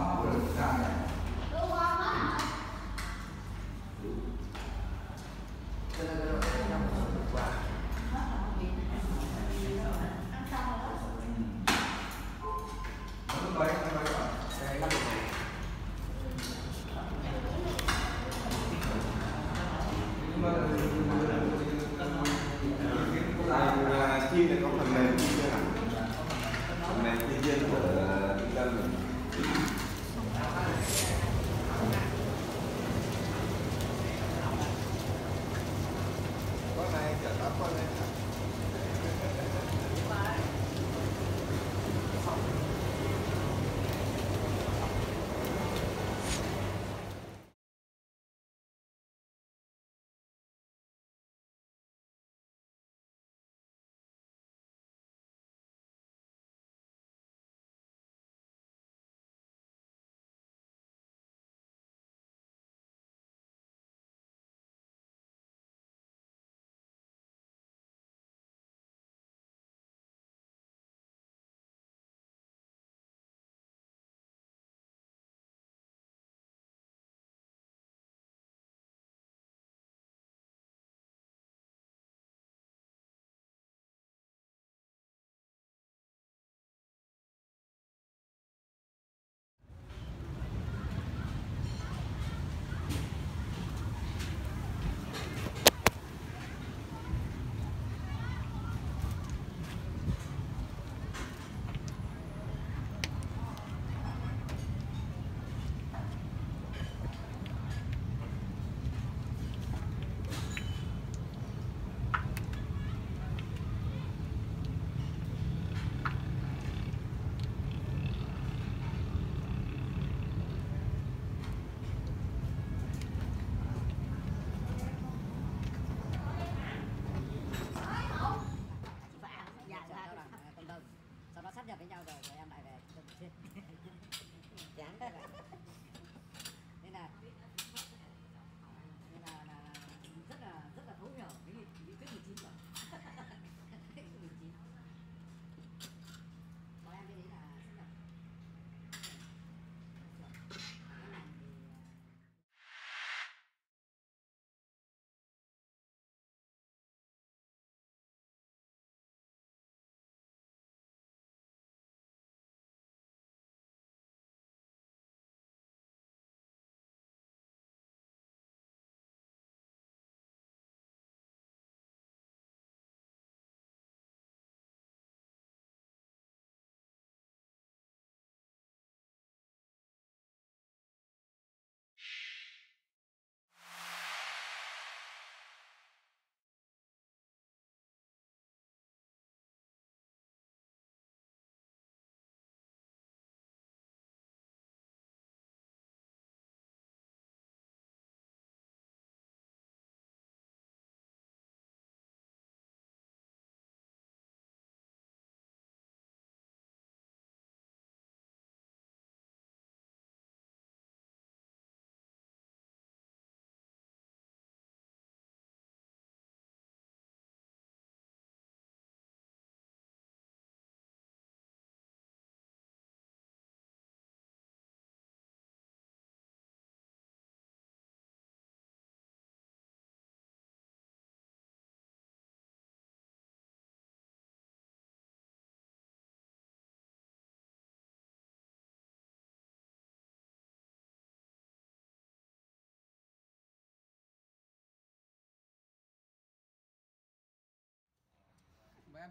mà của lực ra này cho nên nó sẽ nhắm qua Hãy subscribe cho kênh Ghiền Mì Gõ Để không bỏ lỡ những video hấp dẫn Thank you.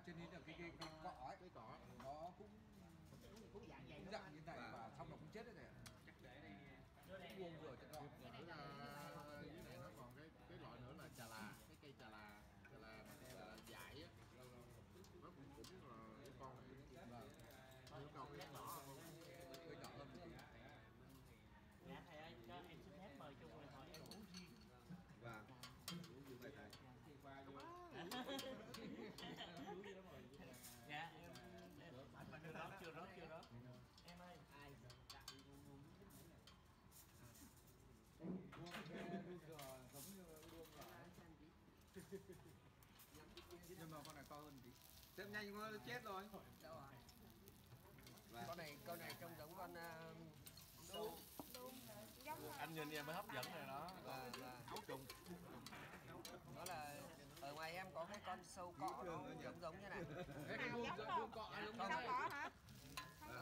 Cho nên là cái cái, cái cọ ấy cái cỏ. nó cũng cũng dạng vậy dạng như này và xong nó cũng chết đấy này buông rồi cho nó Nữa là dưới này nó còn cái cái loại nữa là trà là cái cây trà là trà là là dại á nó cũng cũng là cái con vâng cái con cái nhỏ hơn. hơi nhỏ hơn một tí dạ thầy ơi cho em xin phép mời chung rồi hỏi em uống riêng và uống vô đây thầy dạ em em chưa rót chưa rót chưa rót em ơi ai Đuông cái đuông giò giống như đuông giò ấy. Nhưng mà con này to hơn tí. Xem nhanh quá chết rồi. Con này con này trông giống con uh, anh nhìn em mới hấp dẫn này đó. Là, là ấu trùng đó là ở ngoài em có cái con sâu cọ nó giống giống như này. Cọ. Giống này có hả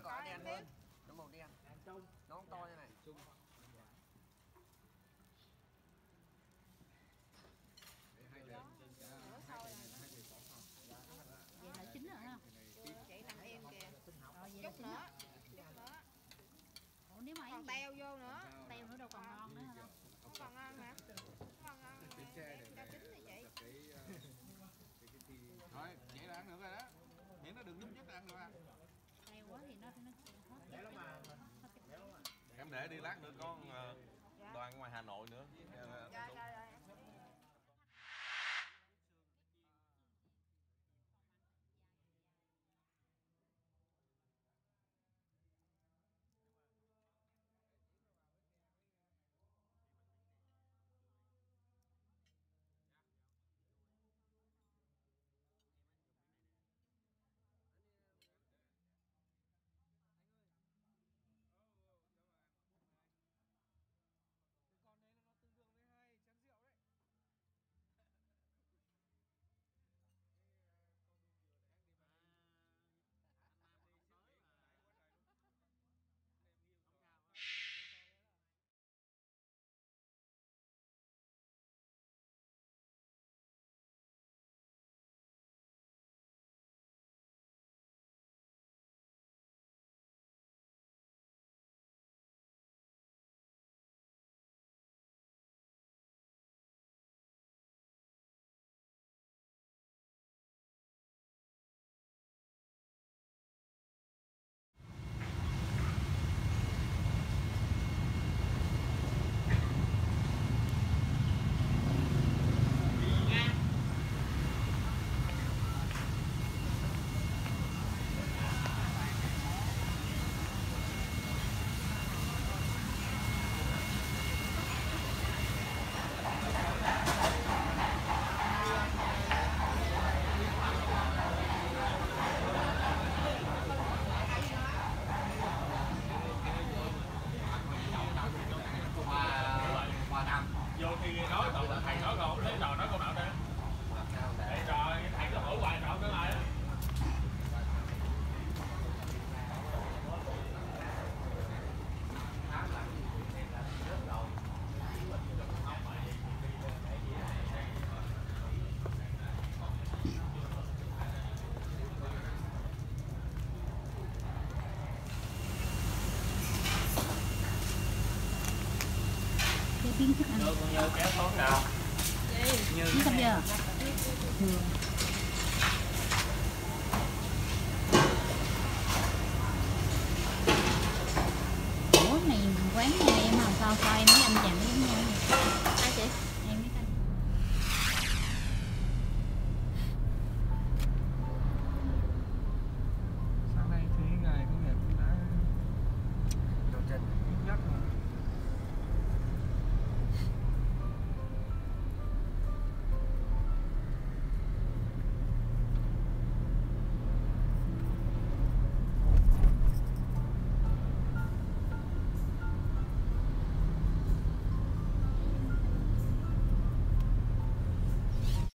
cọ đen hơn. Nó màu đen. Nó không to như này Đấy, hai thầy Nửa sâu này nó vậy là chín rồi ha chạy nằm em kìa rồi vậy là chút chín nữa rồi chút nữa teo vô nữa. Teo nữa đâu còn ngon nữa không còn ngon hả? Không còn ngon cái để này chín thì chị cái cái thôi vậy là ăn được rồi đó. Miễn nó đừng nhúc nhích là ăn được à? Teo quá thì nó nó hết. Hết. Cái em để đi lát nữa có ờ, đoàn ngoài Hà Nội nữa